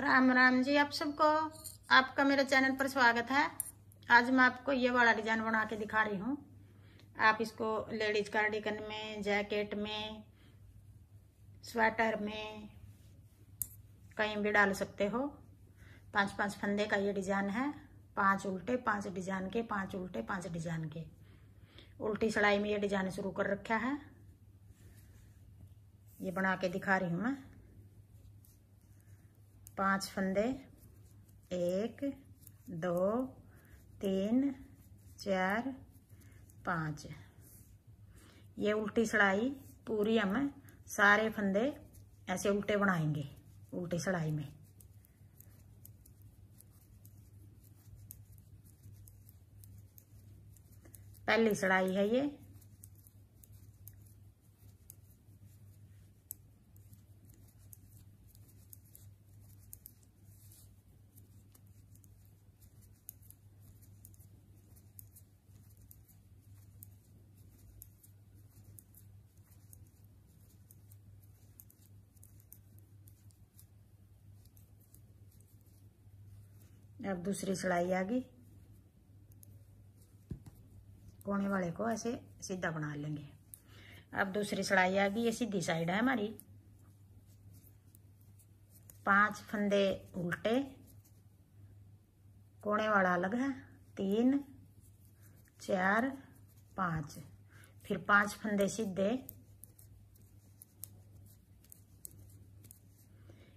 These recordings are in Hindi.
राम राम जी, आप सबको, आपका मेरे चैनल पर स्वागत है। आज मैं आपको ये वाला डिज़ाइन बना के दिखा रही हूँ। आप इसको लेडीज़ कार्डिकन में, जैकेट में, स्वेटर में कहीं भी डाल सकते हो। पाँच पाँच फंदे का ये डिज़ाइन है। पाँच उल्टे, पाँच डिज़ाइन के, पाँच उल्टे, पाँच डिज़ाइन के। उल्टी सड़ाई में ये डिज़ाइन शुरू कर रखा है। ये बना के दिखा रही हूँ मैं। पाँच फंदे। एक, दो, तीन, चार, पाँच। ये उल्टी सड़ाई पूरी हम सारे फंदे ऐसे उल्टे बनाएँगे, उल्टी सड़ाई में। पहली सड़ाई है ये। अब दूसरी सिलाई आ गई। कोने वाले को ऐसे सीधा बना लेंगे। अब दूसरी सिलाई आ गई, ये सीधी साइड है हमारी। पाँच फंदे उल्टे। कोने वाला अलग है, तीन, चार, पाँच। फिर पाँच फंदे सीधे।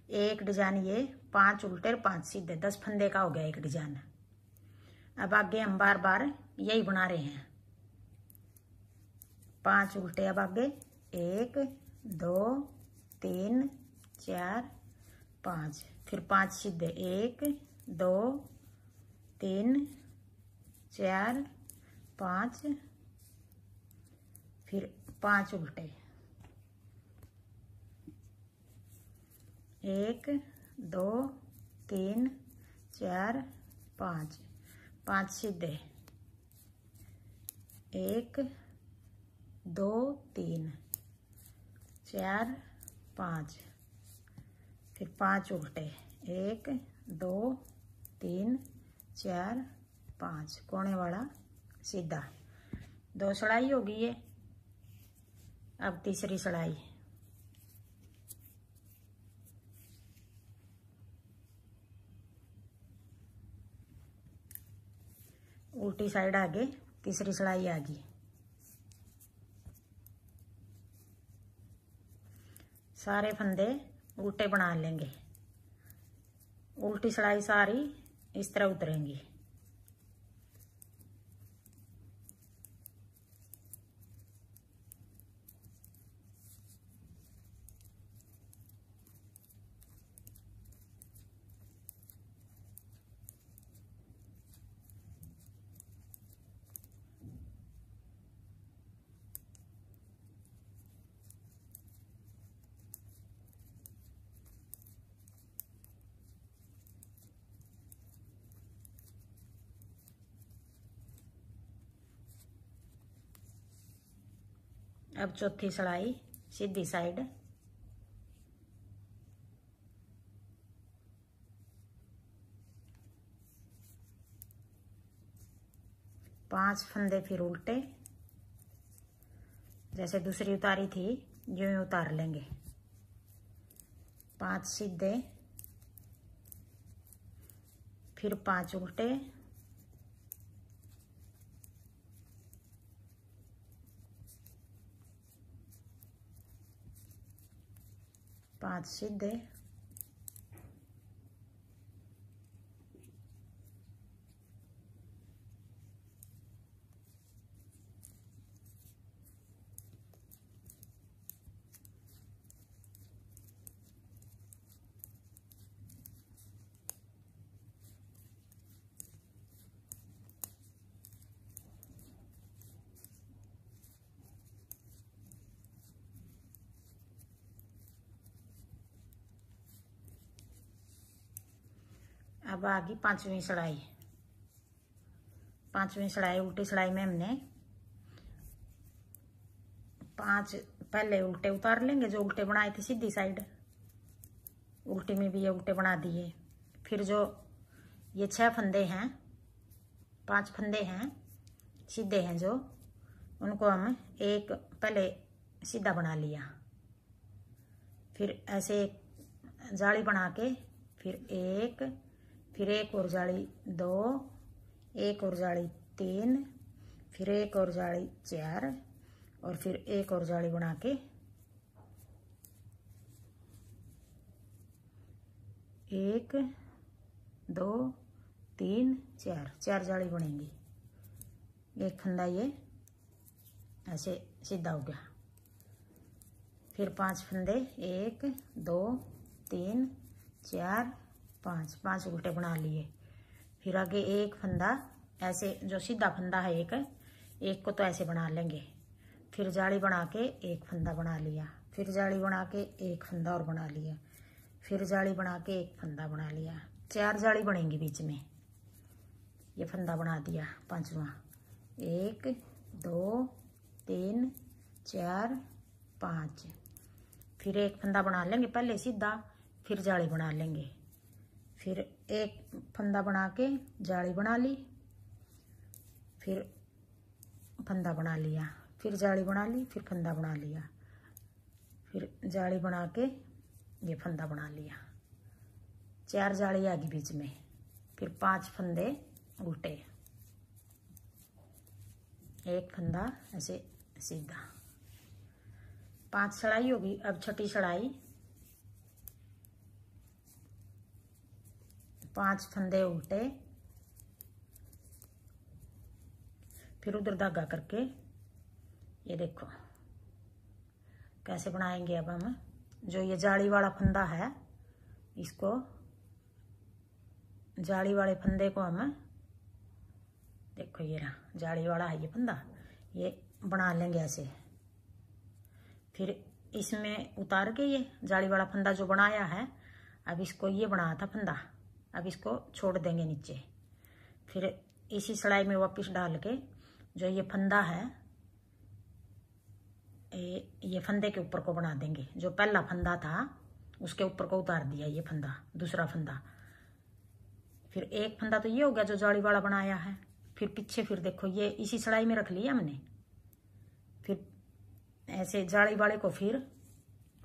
एक डिज़ाइन ये, पाँच उल्टे और पाँच सीधे। दस फंदे का हो गया एक डिज़ाइन। अब आगे हम बार बार यही बना रहे हैं। पाँच उल्टे, अब आगे एक, दो, तीन, चार, पाँच। फिर पाँच सीधे। एक, दो, तीन, चार, पाँच। फिर पाँच उल्टे। एक, दो, तीन, चार, पाँच। पाँच सीधे। एक, दो, तीन। चार, पाँच। फिर पाँच उल्टे। एक, दो, तीन, चार, पाँच। कोने वाला सीधा। दो सड़ाई होगी ये। अब तीसरी सड़ाई। उल्टी साइड आगे, तीसरी सिलाई आ गई सारे फंदे उल्टे बना लेंगे। उल्टी सिलाई सारी इस तरह उतरेंगी। अब चौथी सड़ाई, सीधी साइड। पाँच फंदे फिर उल्टे। जैसे दूसरी उतारी थी जो ही उतार लेंगे। पाँच सीधे। फिर पाँच उल्टे। पाँच सीधे अब आ गई पांचवी सड़ाई पांचवी सड़ाई, उल्टी सड़ाई में हमने पाँच, पहले उल्टे उतार लेंगे, जो उल्टे बनाए थे सीधी साइड। उल्टी में भी ये उल्टे बना दिए। फिर जो ये छह फंदे हैं, पाँच फंदे हैं, सीधे हैं जो, उनको हम एक पहले सीधा बना लिया। फिर ऐसे जाली बना के फिर एक फिर एक और जाली दो, एक और जाली तीन, फिर एक और जाली चार, और फिर एक और जाली बना के एक, दो, तीन, चार चार जाली बनेंगी। एक फंदा ये ऐसे सीधा हो गया। फिर पाँच फंदे, एक, दो, तीन, चार पाँच, पाँच उल्टे बना लिए। फिर आगे एक फंदा, ऐसे जो सीधा फंदा है एक एक को तो ऐसे बना लेंगे। फिर जाली बना के एक फंदा बना लिया। फिर जाली बना के एक फंदा और बना लिया। फिर जाली बना के एक फंदा बना लिया। चार जाली बनेंगी बीच में। ये फंदा बना दिया, पांचवा। एक, दो, तीन, चार, पाँच। फिर एक फंदा बना लेंगे, पहले सीधा, फिर जाली बना लेंगे। फिर एक फंदा बना के जाली बना ली, फिर फंदा बना लिया, फिर जाली बना ली, फिर फंदा बना लिया, फिर जाली बना के ये फंदा बना लिया। चार जाली आ गई बीच में, फिर पाँच फंदे उल्टे। एक फंदा ऐसे सीधा। पाँच सड़ाई होगी अब छठी सड़ाई पाँच फंदे उल्टे। फिर उधर धागा करके, ये देखो, कैसे बनाएँगे अब हम। जो ये जाली वाला फंदा है, इसको जाली वाले फंदे को हम, देखो ये रहा, जाली वाला है ये फंदा, ये बना लेंगे ऐसे। फिर इसमें उतार के ये जाली वाला फंदा जो बनाया है, अब इसको ये बनाया था फंदा। अब इसको छोड़ देंगे नीचे। फिर इसी सड़ाई में वापस डाल के जो ये फंदा है ये, ये फंदे के ऊपर को बना देंगे। जो पहला फंदा था उसके ऊपर को उतार दिया ये फंदा दूसरा फंदा। फिर एक फंदा तो ये हो गया जो जाली वाला बनाया है। फिर पीछे फिर देखो ये इसी सड़ाई में रख लिया हमने। फिर ऐसे जाली वाले को फिर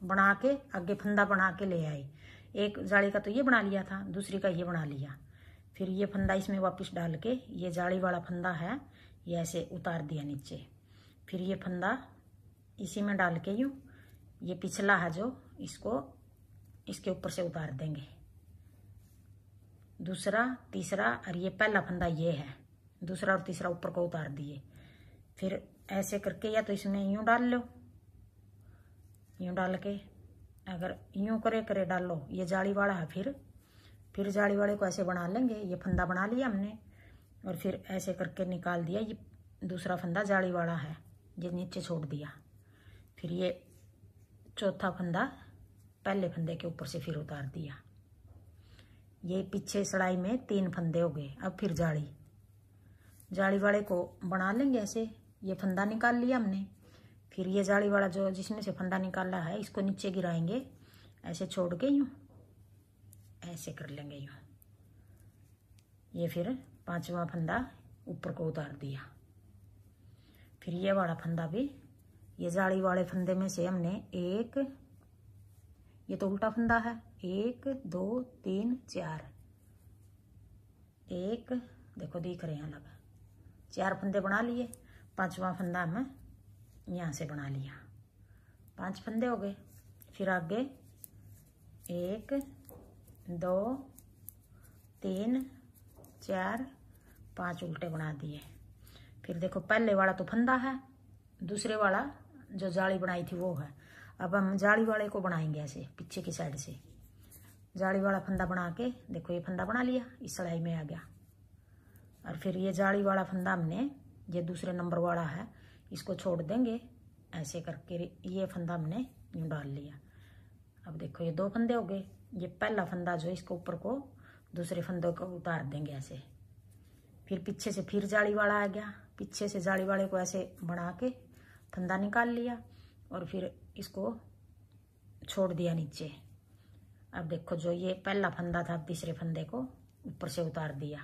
बना के आगे फंदा बना के ले आए एक जाली का तो ये बना लिया था, दूसरी का ये बना लिया। फिर ये फंदा इसमें वापस डाल के, ये जाली वाला फंदा है, ये ऐसे उतार दिया नीचे। फिर ये फंदा इसी में डाल के यूँ, ये पिछला है जो, इसको, इसके ऊपर से उतार देंगे। दूसरा, तीसरा, और ये पहला फंदा ये है, दूसरा और तीसरा ऊपर को उतार दिए। फिर ऐसे करके या तो इसमें यूँ डाल लो, यूँ डाल के अगर यूँ करे करे डालो ये जाली वाला है फिर। फिर जाली वाले को ऐसे बना लेंगे। ये फंदा बना लिया हमने और फिर ऐसे करके निकाल दिया। ये दूसरा फंदा जाली वाला है, ये नीचे छोड़ दिया। फिर ये चौथा फंदा पहले फंदे के ऊपर से फिर उतार दिया। ये पीछे सड़ाई में तीन फंदे हो गए। अब फिर जाली। जाली वाले को बना लेंगे ऐसे। ये फंदा निकाल लिया हमने। फिर ये जाली वाला जो जिसमें से फंदा निकाला है, इसको नीचे गिराएँगे। ऐसे छोड़ के यूँ, ऐसे कर लेंगे यूँ। ये फिर पांचवा फंदा ऊपर को उतार दिया। फिर ये वाला फंदा भी, ये जाली वाले फंदे में से हमने एक, ये तो उल्टा फंदा है। एक, दो, तीन, चार। एक, देखो दिख रहे हैं अलग। चार फंदे बना लिए, पांचवा फंदा हम यहाँ से बना लिया। पाँच फंदे हो गए। फिर आगे एक, दो, तीन, चार, पाँच उल्टे बना दिए। फिर देखो, पहले वाला तो फंदा है, दूसरे वाला जो जाली बनाई थी वो है। अब हम जाली वाले को बनाएँगे ऐसे, पीछे की साइड से। जाली वाला फंदा बना के, देखो, ये फंदा बना लिया, इस सड़ाई में आ गया। और फिर ये जाली वाला फंदा हमने, ये दूसरे नंबर वाला है इसको छोड़ देंगे। ऐसे करके ये फंदा हमने यूँ डाल लिया। अब देखो, ये दो फंदे हो गए। ये पहला फंदा जो इसको ऊपर को दूसरे फंदों को उतार देंगे ऐसे। फिर पीछे से, फिर जाली वाला आ गया। पीछे से जाली वाले को ऐसे बना के फंदा निकाल लिया और फिर इसको छोड़ दिया नीचे। अब देखो, जो ये पहला फंदा था तीसरे फंदे को ऊपर से उतार दिया।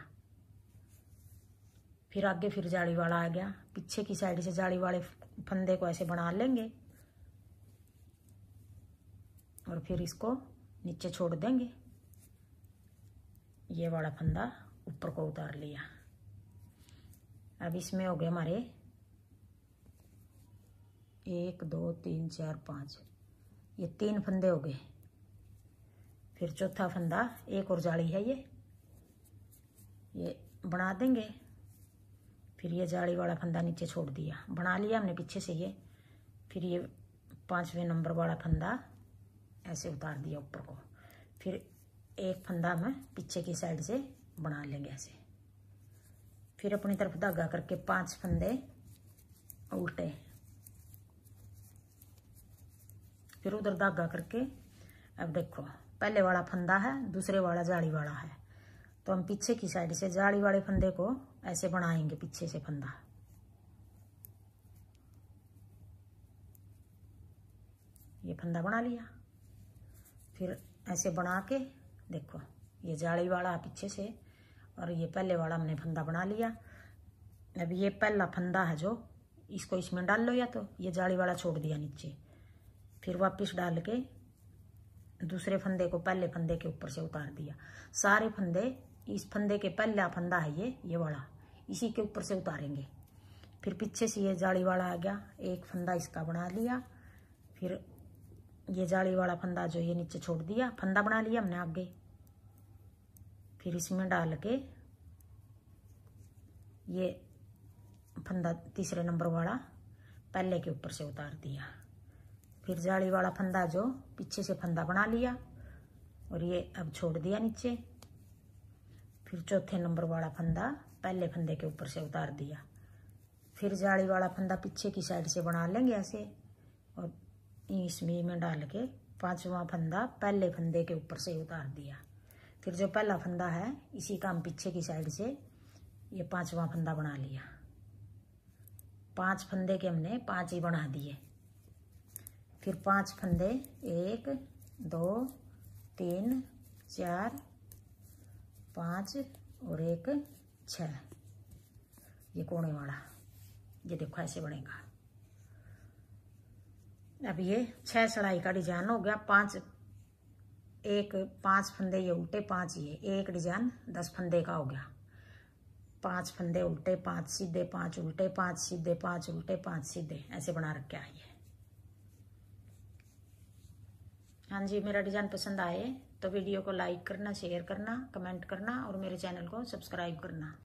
फिर आगे फिर जाली वाला आ गया। पीछे की साइड से जाली वाले फंदे को ऐसे बना लेंगे और फिर इसको नीचे छोड़ देंगे। ये वाला फंदा ऊपर को उतार लिया। अब इसमें हो गए हमारे एक, दो, तीन, चार, पाँच। ये तीन फंदे हो गए। फिर चौथा फंदा एक और जाली है ये। ये बना देंगे। फिर ये जाली वाला फंदा नीचे छोड़ दिया। बना लिया हमने पीछे से ये। फिर ये पाँचवें नंबर वाला फंदा ऐसे उतार दिया ऊपर को। फिर एक फंदा हम पीछे की साइड से बना लेंगे ऐसे। फिर अपनी तरफ़ धागा करके पाँच फंदे उल्टे। फिर उधर धागा करके, अब देखो, पहले वाला फंदा है, दूसरे वाला जाली वाला है। तो हम पीछे की साइड से जाली वाले फंदे को ऐसे बनाएँगे, पीछे से फंदा। ये फंदा बना लिया। फिर ऐसे बना के देखो, ये जाली वाला पीछे से और ये पहले वाला हमने फंदा बना लिया। अब ये पहला फंदा है जो इसको इसमें डाल लो या तो ये जाली वाला छोड़ दिया नीचे। फिर वापस डाल के दूसरे फंदे को पहले फंदे के ऊपर से उतार दिया। सारे फंदे इस फंदे के पहला फंदा है ये ये वाला। इसी के ऊपर से उतारेंगे। फिर पीछे से ये जाली वाला आ गया। एक फंदा इसका बना लिया। फिर ये जाली वाला फंदा जो ये नीचे छोड़ दिया। फंदा बना लिया हमने आगे। फिर इसमें डाल के ये फंदा तीसरे नंबर वाला पहले के ऊपर से उतार दिया। फिर जाली वाला फंदा जो पीछे से फंदा बना लिया और ये अब छोड़ दिया नीचे। फिर चौथे नंबर वाला फंदा पहले फंदे के ऊपर से उतार दिया। फिर जाली वाला फंदा पीछे की साइड से बना लेंगे ऐसे और इसमें में डाल के पांचवा फंदा पहले फंदे के ऊपर से उतार दिया। फिर जो पहला फंदा है, इसी का हम पीछे की साइड से ये पांचवा फंदा बना लिया। पाँच फंदे के हमने पाँच ही बना दिए। फिर पाँच फंदे, एक, दो, तीन, चार पाँच और एक छ। ये कोने वाला। ये देखो, ऐसे बनेगा। अब ये छह सड़ाई का डिज़ाइन हो गया। पाँच, एक पाँच फंदे ये उल्टे, पाँच ये एक डिज़ाइन, दस फंदे का हो गया। पाँच फंदे उल्टे, पाँच सीधे, पाँच उल्टे, पाँच सीधे, पाँच उल्टे, पाँच सीधे। ऐसे बना रखे आइए हाँ जी, मेरा डिज़ाइन पसंद आए तो वीडियो को लाइक करना, शेयर करना, कमेंट करना और मेरे चैनल को सब्सक्राइब करना।